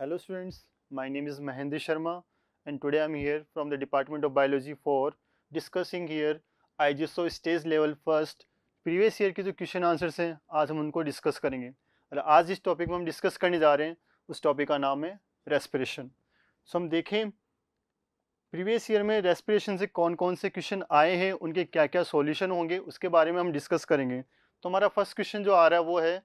Hello students, my name is Mahendra Sharma and today I am here from the Department of Biology for discussing here IGSO stage level first previous year के जो question answers हैं आज हम उनको discuss करेंगे। और आज जिस टॉपिक में हम डिस्कस करने जा रहे हैं उस टॉपिक का नाम है रेस्पिरेशन सो हम देखें प्रीवियस ईयर में रेस्पिरेशन से कौन कौन से क्वेश्चन आए हैं उनके क्या क्या सॉल्यूशन होंगे उसके बारे में हम डिस्कस करेंगे। तो हमारा फ़र्स्ट क्वेश्चन जो आ रहा है वो है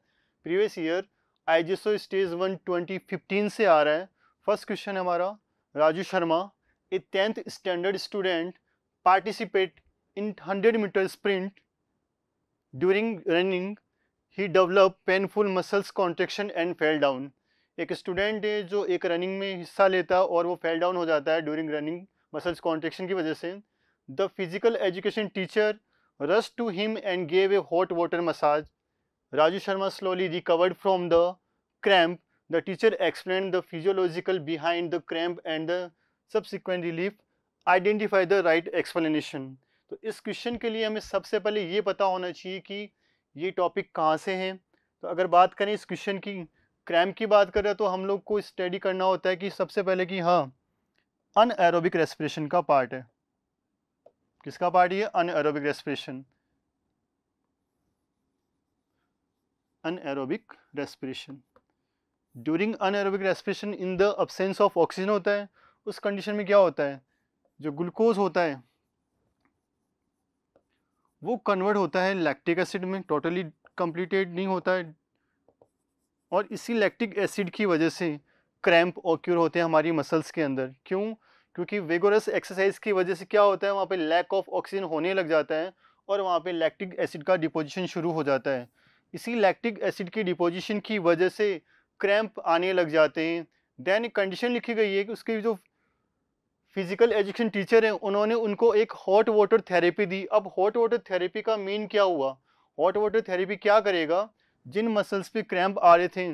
previous year IGSO stage one twenty fifteen से आ रहा है। फ़र्स्ट क्वेश्चन हमारा, Raju Sharma a tenth standard student participate in hundred metre sprint during running he develop painful muscles contraction and fell down एक स्टूडेंट है जो एक running में हिस्सा लेता है और वो फेल डाउन हो जाता है ड्यूरिंग रनिंग मसल्स कॉन्ट्रेक्शन की वजह से। The physical education teacher rush to him and gave a hot water massage Raju Sharma slowly recovered from the cramp. The teacher explained the physiological behind the cramp and the subsequent relief. Identify the right explanation. तो इस question के लिए हमें सबसे पहले ये पता होना चाहिए कि ये टॉपिक कहाँ से हैं तो अगर बात करें इस क्वेश्चन की क्रैम्प की बात करें तो हम लोग को स्टडी करना होता है कि सबसे पहले कि हाँ अनएरोबिक रेस्पिरेशन का पार्ट है किसका पार्ट ये anaerobic respiration anaerobic respiration during anaerobic respiration in the absence of oxygen होता है, उस कंडीशन में क्या होता है? जो ग्लूकोज होता है, वो कन्वर्ट होता है लैक्टिक एसिड में टोटली कंप्लीटेड नहीं होता है। और इसी लैक्टिक एसिड की वजह से क्रैम्प ऑक्यूर होते हैं हमारी मसल्स के अंदर। क्यों? क्योंकि वेगोरस एक्सरसाइज की वजह से क्या होता है, वहाँ पे लैक ऑफ़ ऑक्सीजन होने लग जाता है और वहाँ पे लैक्टिक एसिड का डिपोजिशन शुरू हो जाता है। इसी लैक्टिक एसिड की डिपोजिशन की वजह से क्रैम्प आने लग जाते हैं। देन कंडीशन लिखी गई है कि उसके जो फ़िज़िकल एजुकेशन टीचर हैं, उन्होंने उनको एक हॉट वाटर थेरेपी दी। अब हॉट वाटर थेरेपी का मीन क्या हुआ? हॉट वाटर थेरेपी क्या करेगा? जिन मसल्स पे क्रैम्प आ रहे थे,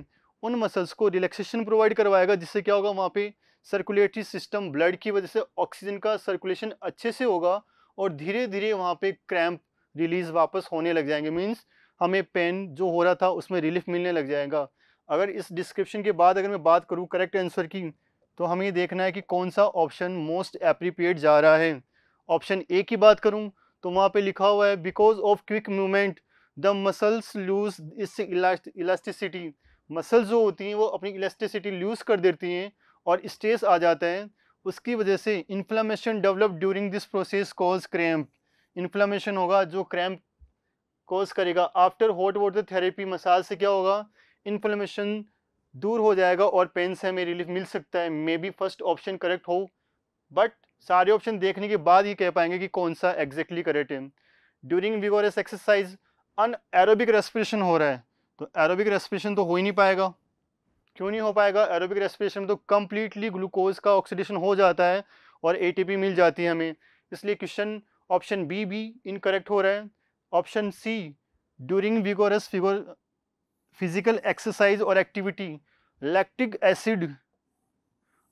उन मसल्स को रिलैक्सेशन प्रोवाइड करवाएगा, जिससे क्या होगा? वहाँ पे सर्कुलेटरी सिस्टम, ब्लड की वजह से ऑक्सीजन का सर्कुलेशन अच्छे से होगा और धीरे धीरे वहाँ पे क्रैम्प रिलीज़ वापस होने लग जाएँगे। मीन्स हमें पेन जो हो रहा था, उसमें रिलीफ मिलने लग जाएगा। अगर इस डिस्क्रिप्शन के बाद अगर मैं बात करूँ करेक्ट आंसर की तो हमें ये देखना है कि कौन सा ऑप्शन मोस्ट अप्रीप्रिएट जा रहा है। ऑप्शन ए की बात करूँ तो वहाँ पे लिखा हुआ है because of quick movement the muscles lose its elasticity muscles जो होती हैं, वो अपनी इलास्टिसिटी लूज कर देती हैं और स्ट्रेस आ जाता है। उसकी वजह से inflammation develop during this process cause cramp inflammation होगा, जो क्रैम्प कॉज करेगा। After hot water therapy massage से क्या होगा? इन्फ्लेमेशन दूर हो जाएगा और पेन से हमें रिलीफ मिल सकता है। May be first option correct हो बट सारे ऑप्शन देखने के बाद ही कह पाएँगे कि कौन सा एग्जैक्टली करेक्ट है। During vigorous exercise anaerobic respiration हो रहा है तो एरोबिक रेस्पिरेशन तो हो ही नहीं पाएगा। क्यों नहीं हो पाएगा? एरोबिक रेस्पिरेशन में तो कम्प्लीटली ग्लूकोज का ऑक्सीडेशन हो जाता है और एटीपी मिल जाती है हमें। इसलिए क्वेश्चन ऑप्शन बी भी इनकरेक्ट हो रहा है। Option C during vigorous vigour physical exercise और activity lactic acid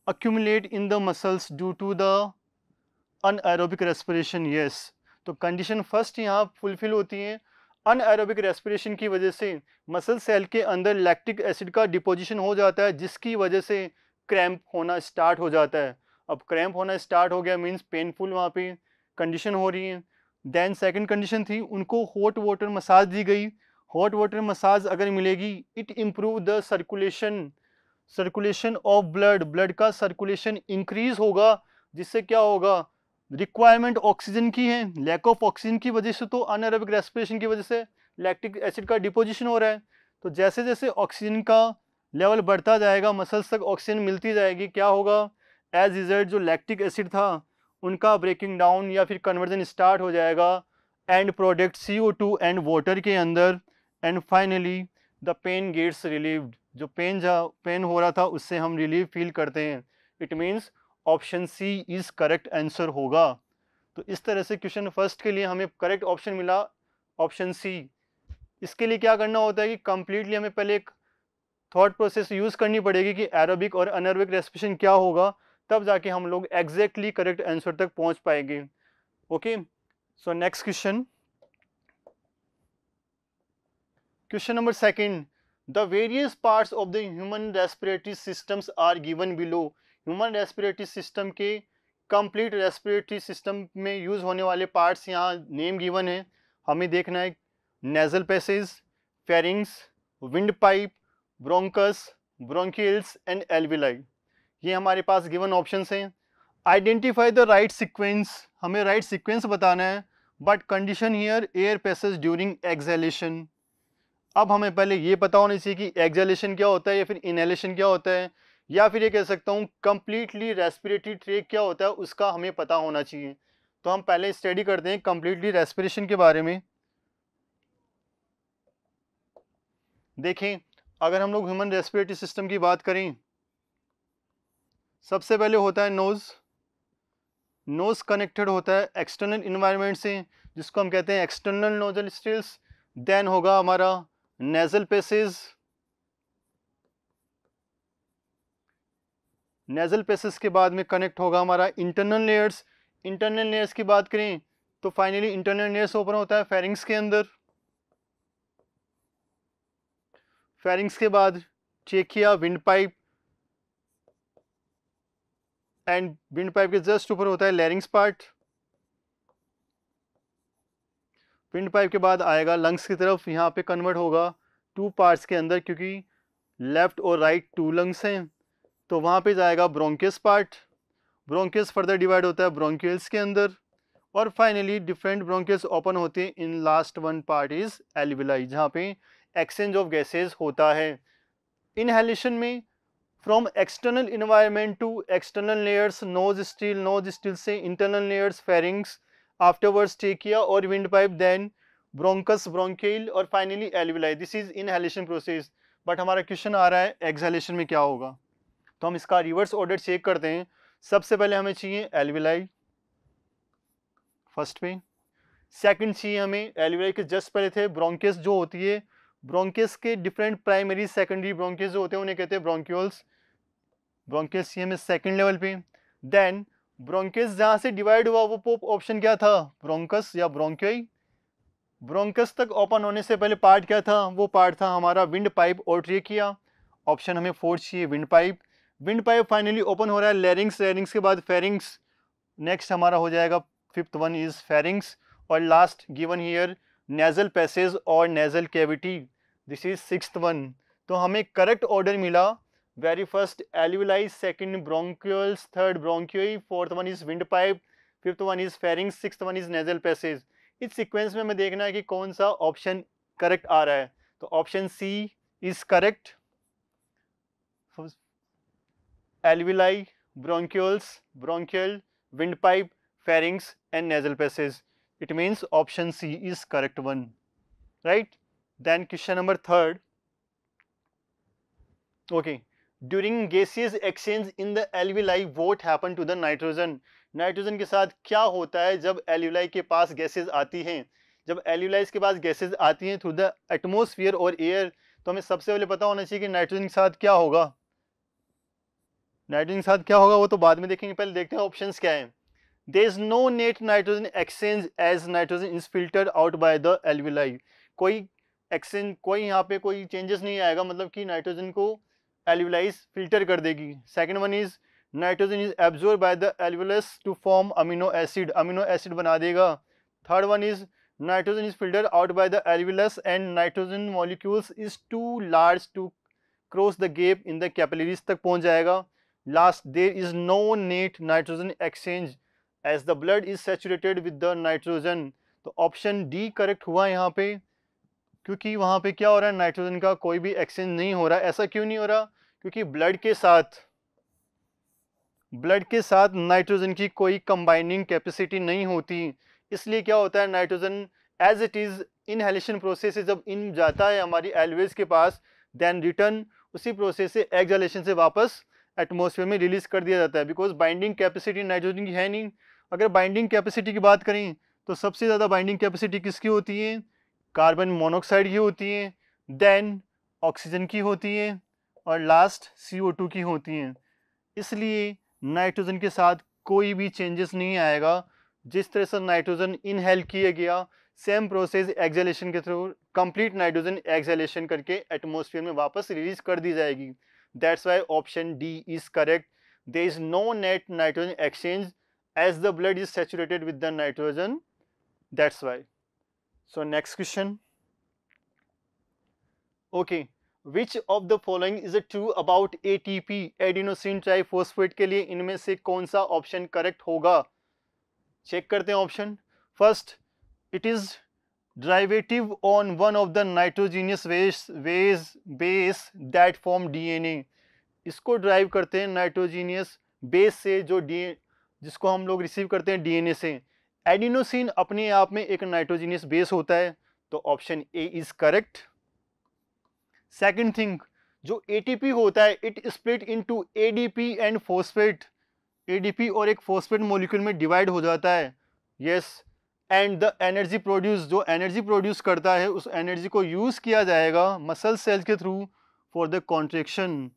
accumulate in the muscles due to the anaerobic respiration yes तो कंडीशन फ़र्स्ट यहाँ फुलफिल होती है अनएरोबिक रेस्पिरेशन की वजह से मसल सेल के अंदर लैक्टिक एसिड का डिपोजिशन हो जाता है, जिसकी वजह से क्रैम्प होना स्टार्ट हो जाता है। अब क्रैम्प होना स्टार्ट हो गया मीन्स पेनफुल वहाँ पे कंडीशन हो रही है। देन सेकंड कंडीशन थी, उनको हॉट वाटर मसाज दी गई। हॉट वाटर मसाज अगर मिलेगी it improve the circulation circulation of blood blood का सर्कुलेशन इंक्रीज होगा, जिससे क्या होगा? रिक्वायरमेंट ऑक्सीजन की है लैक ऑफ़ ऑक्सीजन की वजह से तो अनएरोबिक रेस्पिरेशन की वजह से लैक्टिक एसिड का डिपोजिशन हो रहा है। तो जैसे जैसे ऑक्सीजन का लेवल बढ़ता जाएगा मसल्स तक ऑक्सीजन मिलती जाएगी, क्या होगा? एज रिज़ल्ट जो लैक्टिक एसिड था, उनका ब्रेकिंग डाउन या फिर कन्वर्जन स्टार्ट हो जाएगा end product C O two and water के अंदर। And finally the pain gets relieved जो पेन जा पेन हो रहा था, उससे हम रिलीव फील करते हैं। It means option C is correct answer होगा। तो इस तरह से क्वेश्चन फ़र्स्ट के लिए हमें करेक्ट ऑप्शन मिला ऑप्शन सी इसके लिए क्या करना होता है कि कम्प्लीटली हमें पहले एक थॉट प्रोसेस यूज़ करनी पड़ेगी कि एरोबिक और अनएरोबिक रेस्पिरेशन क्या होगा, तब जाके हम लोग एग्जैक्टली करेक्ट आंसर तक पहुँच पाएँगे। Okay so next question question number second the various parts of the human respiratory systems are given below human respiratory system के कंप्लीट रेस्पिरेटरी सिस्टम में यूज़ होने वाले पार्ट्स यहाँ नेम गिवन है। हमें देखना है nasal passage pharynx windpipe bronchus bronchioles and alveoli ये हमारे पास गिवन ऑप्शंस हैं। आइडेंटिफाई द राइट सीक्वेंस हमें राइट right सीक्वेंस बताना है। But condition here air passage during exhalation अब हमें पहले ये पता होना चाहिए कि एक्सहेलेशन क्या होता है या फिर इनहेलेशन क्या होता है, या फिर ये कह सकता हूँ कंप्लीटली रेस्पिरेटरी ट्रेक क्या होता है, उसका हमें पता होना चाहिए। तो हम पहले स्टडी करते हैं कंप्लीटली रेस्पिरेशन के बारे में। देखें, अगर हम लोग ह्यूमन रेस्पिरेटरी सिस्टम की बात करें, सबसे पहले होता है नोज़ नोज़ कनेक्टेड होता है एक्सटर्नल इन्वायरमेंट से, जिसको हम कहते हैं एक्सटर्नल नोजल स्टिल्स देन होगा हमारा नेजल पेसेस नेजल पेसेस के बाद में कनेक्ट होगा हमारा इंटरनल लेयर्स इंटरनल लेयर्स की बात करें तो फाइनली इंटरनल लेयर्स ओपन होता है फेरिंग्स के अंदर। फेरिंग्स के बाद चेक किया wind pipe and wind pipe के जस्ट ऊपर होता है लैरिंग्स पार्ट विंड पाइप के बाद आएगा लंग्स की तरफ़ यहाँ पे कन्वर्ट होगा टू पार्ट्स के अंदर क्योंकि लेफ़्ट और राइट टू लंग्स हैं तो वहाँ पे जाएगा bronchus part bronchus further divide होता है ब्रोंकियल्स के अंदर और फाइनली डिफरेंट ब्रोंकियस ओपन होते हैं in last one part is alveoli जहाँ पे एक्सचेंज ऑफ़ गैसेज होता है। इनहेलेशन में from external environment to external layers nostril nostril से इंटरनल लेयर्स फेरिंग्स टेकिया और windpipe then bronchus bronchiole और finally alveoli this is inhalation process but हमारा क्वेश्चन आ रहा है एक्सहेलेशन में क्या होगा? तो हम इसका रिवर्स ऑर्डर चेक करते हैं। सबसे पहले हमें चाहिए एल्विलाई फ़र्स्ट पे सेकंड चाहिए हमें एल्विलाई के जस्ट पहले थे ब्रोंकेस जो होती है ब्रोंकेस के डिफरेंट प्राइमरी सेकेंडरी ब्रोंकेस जो होते हैं, उन्हें कहते हैं ब्रोंक्यूल्स ब्रोंकेस चाहिए हमें सेकेंड लेवल पे देन ब्रोंकेस, जहाँ से डिवाइड हुआ, वो पोप ऑप्शन क्या था? ब्रोंकस या ब्रोंक्योई? ब्रोंकस तक ओपन होने से पहले पार्ट क्या था? वो पार्ट था हमारा विंड पाइप और ट्रेकिया ऑप्शन हमें फोर्थ चाहिए wind pipe wind pipe finally open हो रहा है लेरिंग्स लेरिंग्स के बाद फेरिंग्स नेक्स्ट हमारा हो जाएगा फिफ्थ वन इज़ फेरिंग्स और last given here nasal passage और nasal cavity this is six one तो हमें करेक्ट ऑर्डर मिला। Very first alveoli second bronchioles third bronchi fourth one is windpipe fifth one is pharynx six one is nasal passage इस sequence में हमें देखना है कि कौन सा ऑप्शन करेक्ट आ रहा है। तो option C is correct alveoli bronchioles bronchiole windpipe pharynx and nasal passage it means option C is correct one right then question number third okay during gaseous exchange in the alveoli, what happen to the nitrogen nitrogen के साथ क्या होता है जब एल्यूलाई के पास gases आती हैं? जब एल्यूलाइज के पास गैसेज आती हैं थ्रू द एटमोसफियर और एयर तो हमें सबसे पहले पता होना चाहिए कि नाइट्रोजन के साथ क्या होगा। नाइट्रोजन के साथ क्या होगा वो तो बाद में देखेंगे पहले देखते हैं ऑप्शन क्या है। There is no net nitrogen exchange as nitrogen is filtered out by the alveoli कोई एक्सचेंज कोई यहाँ पे कोई चेंजेस नहीं आएगा मतलब कि नाइट्रोजन को एल्विलाइज फ़िल्टर कर देगी। Second one is nitrogen is absorb by the alveolus to form amino acid amino acid बना देगा। Third one is nitrogen is filter out by the alveolus and nitrogen molecules is too large to cross the gap in the capillaries तक पहुँच जाएगा। Last, there is no net nitrogen exchange as the blood is saturated with the nitrogen तो option D correct हुआ यहाँ पे। क्योंकि वहाँ पे क्या हो रहा है नाइट्रोजन का कोई भी एक्सचेंज नहीं हो रहा। ऐसा क्यों नहीं हो रहा? क्योंकि ब्लड के साथ ब्लड के साथ नाइट्रोजन की कोई कंबाइनिंग कैपेसिटी नहीं होती। इसलिए क्या होता है nitrogen as it is inhalation process से जब इन जाता है हमारी एलवेज के पास देन रिटर्न उसी प्रोसेस से एक्सलेशन से वापस एटमोसफेयर में रिलीज़ कर दिया जाता है। बिकॉज़ बाइंडिंग कैपेसिटी नाइट्रोजन की है नहीं। अगर बाइंडिंग कैपेसिटी की बात करें तो सबसे ज़्यादा बाइंडिंग कैपेसिटी किसकी होती है? कार्बन मोनोक्साइड की होती हैं, देन ऑक्सीजन की होती हैं और लास्ट सी ओ टू की होती हैं। इसलिए नाइट्रोजन के साथ कोई भी चेंजेस नहीं आएगा। जिस तरह से नाइट्रोजन इनहेल किया गया सेम प्रोसेस एक्सेलेशन के थ्रू कंप्लीट नाइट्रोजन एक्सेलेशन करके एटमोसफियर में वापस रिलीज़ कर दी जाएगी। That's why option D is correct there is no net nitrogen exchange as the blood is saturated with the nitrogen that's why so next question okay which of the following is true about A T adenosine triphosphate के लिए? इनमें से कौन सा option correct होगा? Check करते हैं option first it is derivative on one of the nitrogenous ways, ways base that form DNA. इसको ड्राइव करते हैं नाइट्रोजीनियस बेस से जो डी जिसको हम लोग रिसीव करते हैं डीएनए से। एडिनोसिन अपने आप में एक नाइट्रोजीनियस बेस होता है तो option A is correct second thing जो एटीपी होता है it split into ADP and phosphate ADP और एक फोस्फेट मॉलिक्यूल में डिवाइड हो जाता है। Yes and the energy produce जो एनर्जी प्रोड्यूस करता है, उस एनर्जी को यूज़ किया जाएगा मसल सेल्स के through for the contraction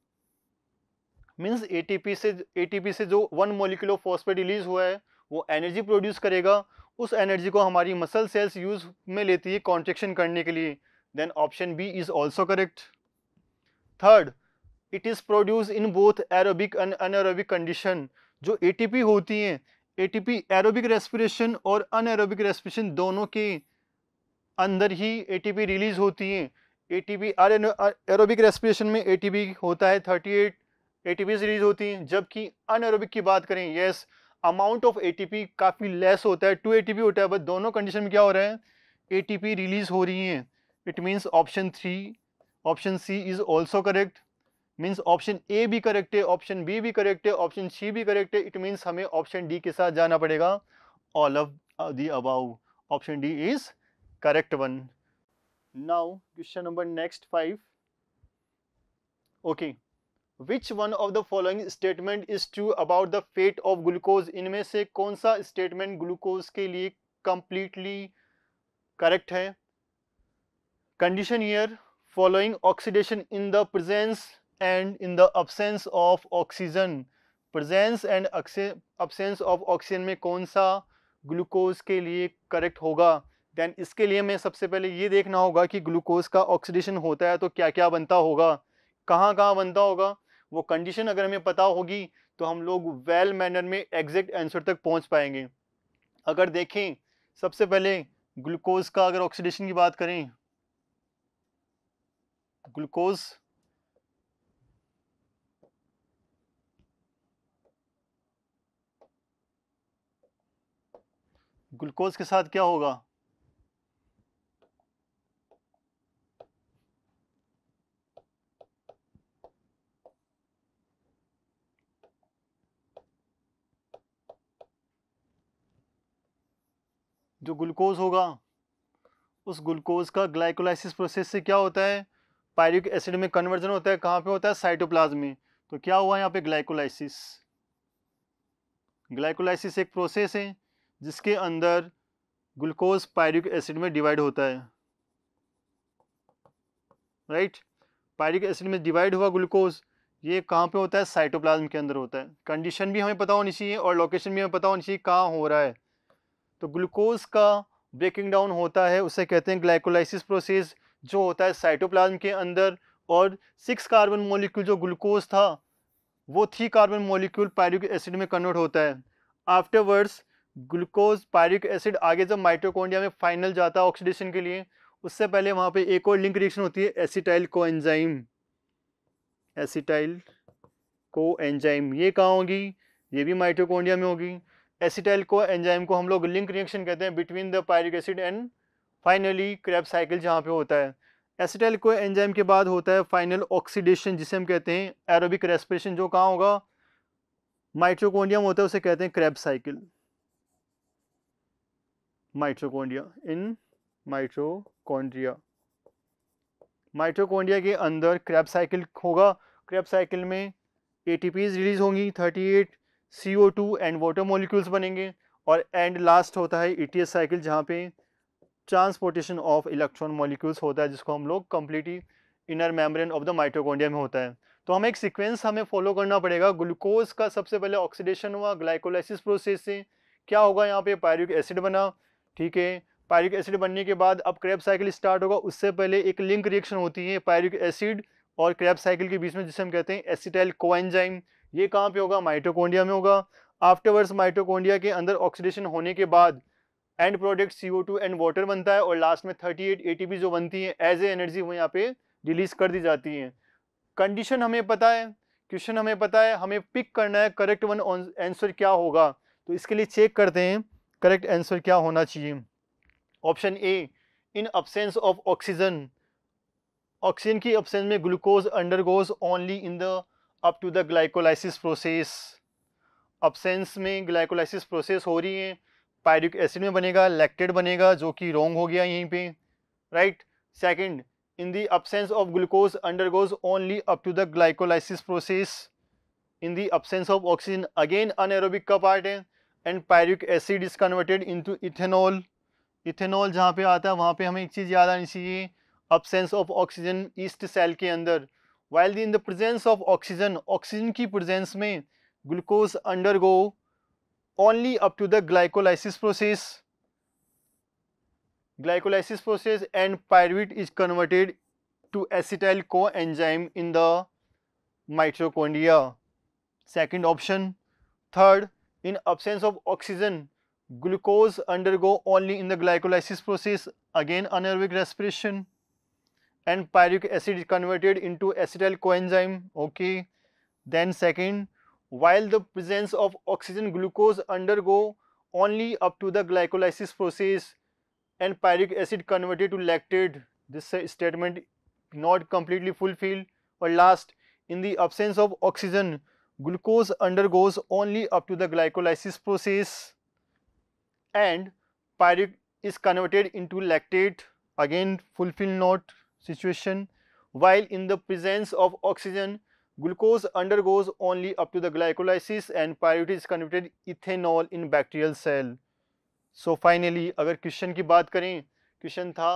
means ATP से एटीपी से जो वन मोलिकुलर फॉस्फेट रिलीज़ हुआ है वो एनर्जी प्रोड्यूस करेगा, उस एनर्जी को हमारी मसल सेल्स यूज़ में लेती है कॉन्ट्रेक्शन करने के लिए। Then option B is also correct third it is produce in both aerobic and anaerobic condition जो एटीपी होती हैं एटीपी एरोबिक रेस्पिरेशन और अनएरोबिक रेस्पिरेशन दोनों के अंदर ही एटीपी रिलीज़ होती हैं। एटीपी एरोबिक रेस्पिरेशन में एटीपी होता है 38 एटीपी रिलीज़ होती हैं। जबकि अनएरोबिक की बात करें यस अमाउंट ऑफ़ एटीपी काफ़ी लेस होता है। टू एटीपी होता है बट दोनों कंडीशन में क्या हो रहा है? एटीपी रिलीज़ हो रही हैं। It means option three option C is also correct means option A भी करेक्ट है ऑप्शन बी भी करेक्ट है ऑप्शन सी भी करेक्ट है। इट मीन्स हमें ऑप्शन डी के साथ जाना पड़ेगा। All of the above option D is correct one now question number next five okay which one of the following statement is true about the fate of glucose इनमें से कौन सा statement glucose के लिए कंप्लीटली करेक्ट है? Condition here following oxidation in the presence and in the absence of oxygen. Presence and absence of oxygen में कौन सा ग्लूकोज के लिए करेक्ट होगा? देन इसके लिए मैं सबसे पहले ये देखना होगा कि ग्लूकोज का ऑक्सीडेशन होता है तो क्या क्या बनता होगा? कहाँ कहाँ बनता होगा? वो कंडीशन अगर हमें पता होगी तो हम लोग वेल मैनर में एग्जैक्ट आंसर तक पहुँच पाएँगे। अगर देखें, सबसे पहले ग्लूकोज का अगर ऑक्सीडेशन की बात करें ग्लूकोज ग्लूकोज के साथ क्या होगा? जो ग्लूकोज होगा, उस ग्लूकोज का ग्लाइकोलाइसिस प्रोसेस से क्या होता है? पायरिक एसिड में कन्वर्जन होता है, कहाँ पे होता है? साइटोप्लाज्म में। तो क्या हुआ यहाँ पे ग्लाइकोलाइसिस ग्लाइकोलाइसिस एक प्रोसेस है, जिसके अंदर ग्लूकोज पायरिक एसिड में डिवाइड होता है। राइट पायरिक एसिड में डिवाइड हुआ ग्लूकोज ये कहाँ पे होता है? साइटोप्लाज्म के अंदर होता है। कंडीशन भी हमें पता होनी चाहिए और लोकेशन भी हमें पता होनी चाहिए कहाँ हो रहा है। तो ग्लूकोज का ब्रेकिंग डाउन होता है, उसे कहते हैं ग्लाइकोलाइसिस प्रोसेस जो होता है साइटोप्लाज्म के अंदर, और सिक्स कार्बन मोलिक्यूल जो ग्लूकोज था, वो three carbon molecule pyruvic acid में कन्वर्ट होता है। आफ्टरवर्ड्स ग्लूकोज पायरिक एसिड आगे जब माइट्रोकोंडिया में फाइनल जाता है ऑक्सीडेशन के लिए, उससे पहले वहाँ पे एक और लिंक रिएक्शन होती है acetyl coenzyme acetyl coenzyme ये कहाँ होगी? ये भी माइट्रोकोंडिया में होगी। एसिटाइल को, एंजाइम को हम लोग लिंक रिएक्शन कहते हैं between the pyruvic acid and finally Krebs cycle जहाँ पे होता है। एसिटाइल को, एंजाइम के बाद होता है फाइनल ऑक्सीडेशन जिसे हम कहते हैं एरोबिक रेस्पिरेशन जो कहाँ होगा? माइट्रोकोंडियम होता है, उसे कहते हैं Krebs cycle mitochondria in mitochondria mitochondria के अंदर क्रैप साइकिल होगा। क्रैप साइकिल में ए रिलीज़ होंगी 38 CO2 एंड वाटर मोलिक्यूल्स बनेंगे और एंड लास्ट होता है ई टी एस साइकिल जहाँ पे ट्रांसपोर्टेशन ऑफ़ इलेक्ट्रॉन मोलिक्यूल्स होता है, जिसको हम लोग completely inner membrane of the mitochondria में होता है। तो हमें एक सीक्वेंस हमें फॉलो करना पड़ेगा। ग्लूकोज का सबसे पहले ऑक्सीडेशन हुआ ग्लाइकोलाइसिस प्रोसेस से। क्या होगा यहाँ पे? पायरिक एसिड बना, ठीक है? पायरिक एसिड बनने के बाद अब क्रैब साइकिल स्टार्ट होगा। उससे पहले एक लिंक रिएक्शन होती है पायरिक एसिड और क्रैब साइकिल के बीच में, जिसे हम कहते हैं एसिटाइल कोएंजाइम ये कहाँ पे होगा? माइटोकॉन्ड्रिया में होगा। आफ्टरवर्ड्स माइटोकॉन्ड्रिया के अंदर ऑक्सीडेशन होने के बाद end product CO2 and water बनता है और लास्ट में 38 ATP जो बनती है एज ए एनर्जी वो यहाँ पे रिलीज़ कर दी जाती है। कंडीशन हमें पता है क्वेश्चन हमें पता है, हमें पिक करना है करेक्ट वन आंसर क्या होगा? तो इसके लिए चेक करते हैं करेक्ट आंसर क्या होना चाहिए। Option A in absence of oxygen oxygen की अब्सेंस में glucose undergoes only in the up to the glycolysis process absence में ग्लाइकोलाइसिस प्रोसेस हो रही है। पायरिक एसिड में बनेगा लैक्टेड बनेगा, जो कि रोंग हो गया यहीं पे। Right second in the absence of glucose undergoes only up to the glycolysis process in the absence of oxygen again anaerobic का पार्ट है। And pyruvic acid is converted into ethanol ethanol जहाँ पे आता है, वहाँ पर हमें एक चीज़ याद आनी चाहिए। Absence of oxygen yeast cell के अंदर। While in the presence of oxygen oxygen की प्रेजेंस में glucose undergo only up to the glycolysis process glycolysis process and pyruvate is converted to acetyl coenzyme in the mitochondria second option third in absence of oxygen glucose undergo only in the glycolysis process again anaerobic respiration and pyruvic acid is converted into acetyl coenzyme. Okay. Then second, while the presence of oxygen glucose undergo only up to the glycolysis process and pyruvic acid converted to lactate. This statement not completely fulfilled. Or last, in the absence of oxygen, glucose undergoes only up to the glycolysis process and pyruvic is converted into lactate. Again, fulfill not situation. While in the presence of oxygen, glucose undergoes only up to the glycolysis and pyruvic is converted ethanol in bacterial cell. so finally अगर question की बात करें question था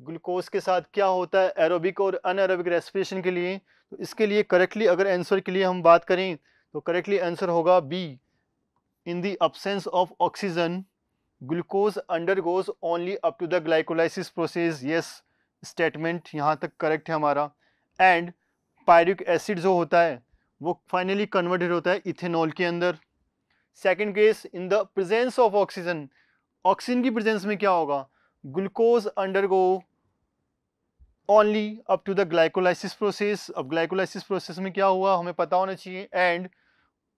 glucose के साथ क्या होता है एरोबिक और अनएरोबिक रेस्पिरेशन के लिए तो इसके लिए करेक्टली अगर आंसर के लिए हम बात करें तो करेक्टली आंसर होगा B in the absence of oxygen glucose undergoes only up to the glycolysis process yes statement यहाँ तक करेक्ट है हमारा। एंड पायरिक एसिड जो होता है, वो फाइनली कन्वर्टेड होता है इथेनॉल के अंदर। Second case in the presence of oxygen oxygen की प्रेजेंस में क्या होगा? Glucose undergo only up to the glycolysis process अब ग्लाइकोलाइसिस प्रोसेस में क्या हुआ, हमें पता होना चाहिए। And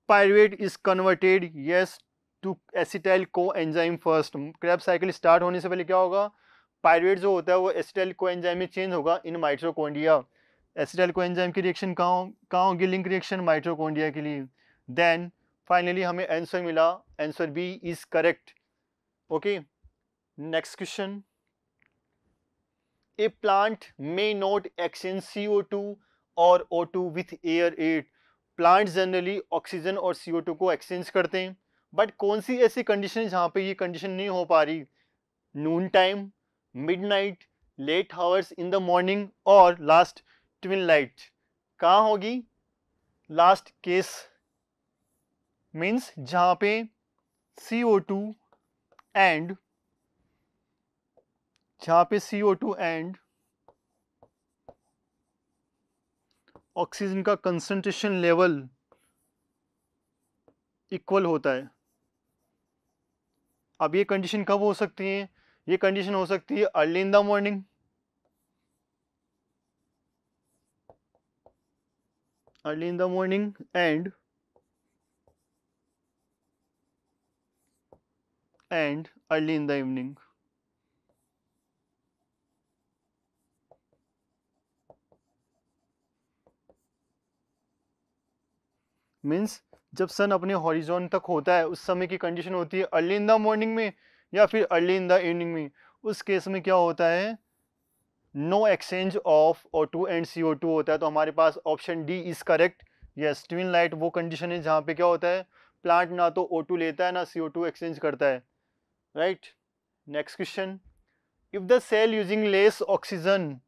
pyruvate is converted yes to acetyl coenzyme first Krebs cycle start होने से पहले क्या होगा? पायरुवेट जो होता है वो एसिटाइल को एंजाइम में चेंज होगा in mitochondria acetyl coenzyme की रिएक्शन कहाँ कहाँ होगी लिंक रिएक्शन माइट्रोकोन्डिया के लिए? देन फाइनली हमें आंसर मिला। Answer B is correct okay? Next question. A plant may not exchange CO2 or O2 with air aid. Plant generally oxygen और CO2 को एक्सचेंज करते हैं। बट कौन सी ऐसी कंडीशन जहाँ पे ये कंडीशन नहीं हो पा रही? Noon time midnight late hours in the morning और लास्ट ट्विन लाइट कहाँ होगी? लास्ट केस मीन्स जहाँ पे CO2 एंड जहाँ पे CO2 एंड ऑक्सीजन का कंसंट्रेशन लेवल इक्वल होता है। अब ये कंडीशन कब हो सकती है? ये कंडीशन हो सकती है early in the morning early in the morning and and early in the evening. Means जब सन अपने हॉरिजॉन तक होता है, उस समय की कंडीशन होती है अर्ली इन द मॉर्निंग में या फिर अर्ली इन द इवनिंग में, उस केस में क्या होता है? No exchange of O two and C O two होता है तो हमारे पास option D is correct yes twilight वो कंडीशन है जहाँ पे क्या होता है? प्लांट ना तो ओ टू लेता है, ना सी ओ टू एक्सचेंज करता है. Right next question if the cell using less oxygen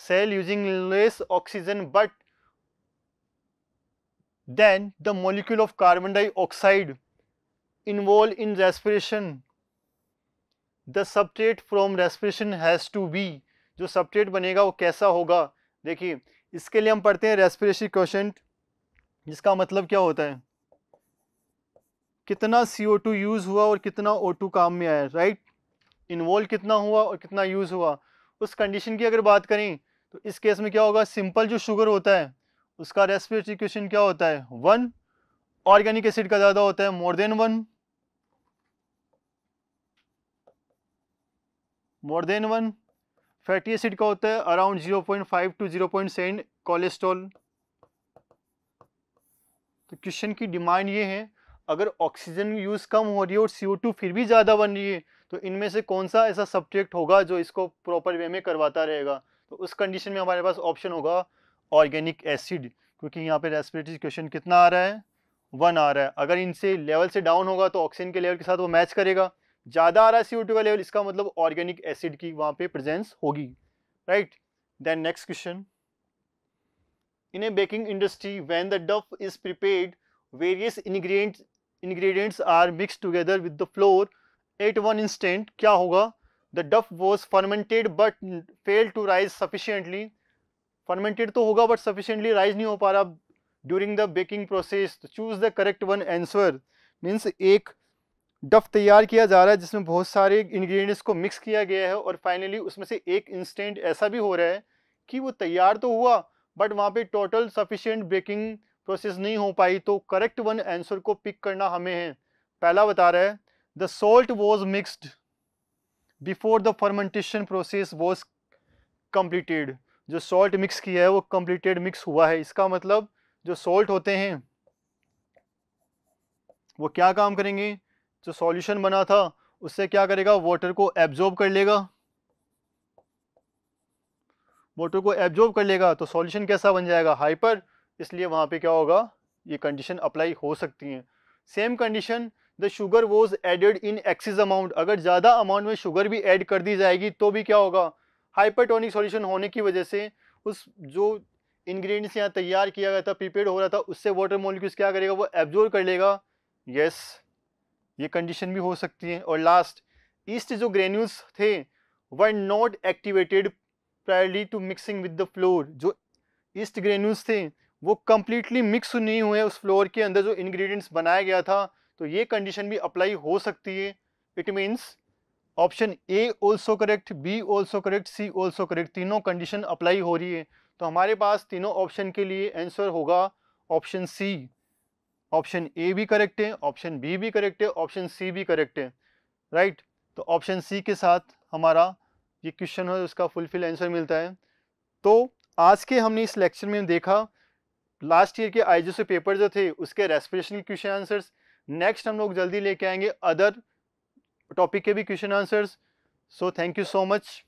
cell using less oxygen but then the molecule of carbon dioxide involved in respiration. The substrate from respiration has to be जो substrate बनेगा वो कैसा होगा? देखिए, इसके लिए हम पढ़ते हैं रेस्पिरेशन क्वेश्चन जिसका मतलब क्या होता है? कितना CO2 यूज़ हुआ और कितना O2 काम में आया राइट इन्वॉल्व कितना हुआ और कितना यूज़ हुआ? उस कंडीशन की अगर बात करें तो इस केस में क्या होगा? सिंपल जो शुगर होता है, उसका रेस्पिरेटरी क्वेश्चन क्या होता है? वन ऑर्गेनिक एसिड का ज़्यादा होता है more than one more than one fatty acid का होता है अराउंड 0.5 टू 0.7 कोलेस्ट्रॉल तो क्वेश्चन की डिमांड ये है, अगर ऑक्सीजन यूज़ कम हो रही है और CO2 फिर भी ज़्यादा बन रही है तो इनमें से कौन सा ऐसा सब्जेक्ट होगा जो इसको प्रॉपर वे में करवाता रहेगा? तो उस कंडीशन में हमारे पास ऑप्शन होगा ऑर्गेनिक एसिड क्योंकि यहाँ पे रेस्पिरेटरी क्वेश्चन कितना आ रहा है? वन आ रहा है। अगर इनसे लेवल से डाउन होगा तो ऑक्सीजन के लेवल के साथ वो मैच करेगा। ज़्यादा आ रहा है सी का लेवल इसका मतलब ऑर्गेनिक एसिड की वहाँ पे प्रेजेंस होगी right then next question in a baking industry when the dough is prepared various ingredient ingredients are mixed together with the flour at one instant क्या होगा? The dough was fermented but fail to rise sufficiently fermented तो होगा but sufficiently rise नहीं हो पा रहा. During the baking process choose the correct one answer means एक dough तैयार किया जा रहा है, जिसमें बहुत सारे इंग्रेडिएंट्स को मिक्स किया गया है और फाइनली उसमें से एक इंस्टेंट ऐसा भी हो रहा है कि वो तैयार तो हुआ बट वहाँ पे टोटल सफिशिएंट बेकिंग प्रोसेस नहीं हो पाई तो करेक्ट वन आंसर को पिक करना हमें है। पहला बता रहा है the salt was mixed before the fermentation process was completed जो सॉल्ट मिक्स किया है, वो कंप्लीटेड मिक्स हुआ है। इसका मतलब जो सॉल्ट होते हैं, वो क्या काम करेंगे? जो सॉल्यूशन बना था, उससे क्या करेगा? वाटर को एब्जॉर्ब कर लेगा। वाटर को एब्जॉर्ब कर लेगा तो सॉल्यूशन कैसा बन जाएगा? हाइपर इसलिए वहाँ पे क्या होगा? ये कंडीशन अप्लाई हो सकती हैं। Same condition the sugar was added in excess amount अगर ज़्यादा अमाउंट में शुगर भी ऐड कर दी जाएगी तो भी क्या होगा? हाइपरटोनिक सॉल्यूशन होने की वजह से उस जो इंग्रेडिएंट्स यहाँ तैयार किया गया था प्रिपेयर हो रहा था, उससे वाटर मोलिक्यूल्स क्या करेगा? वो एब्जॉर्ब कर लेगा। यस ये कंडीशन भी हो सकती है। और लास्ट ईस्ट जो ग्रेन्यूल्स थे were not activated priorly to mixing with the flour जो ईस्ट ग्रेन्यूल्स थे, वो कम्प्लीटली मिक्स नहीं हुए उस फ्लोर के अंदर जो इन्ग्रीडियंट्स बनाया गया था तो ये कंडीशन भी अप्लाई हो सकती है। It means option A also correct B also correct C also correct तीनों कंडीशन अप्लाई हो रही है। तो हमारे पास तीनों ऑप्शन के लिए आंसर होगा ऑप्शन सी ऑप्शन ए भी करेक्ट है, ऑप्शन बी भी करेक्ट है, ऑप्शन सी भी करेक्ट है, राइट? तो ऑप्शन सी के साथ हमारा ये क्वेश्चन है, उसका फुलफिल आंसर मिलता है। तो आज के हमने इस लेक्चर में देखा, लास्ट ईयर के आई पेपर जो थे, उसके रेस्पिरेशन क्वेश्चन आंसर्स, नेक्स्ट हम लोग जल्दी लेके आएँगे अदर टॉपिक के भी question answers. So thank you so much.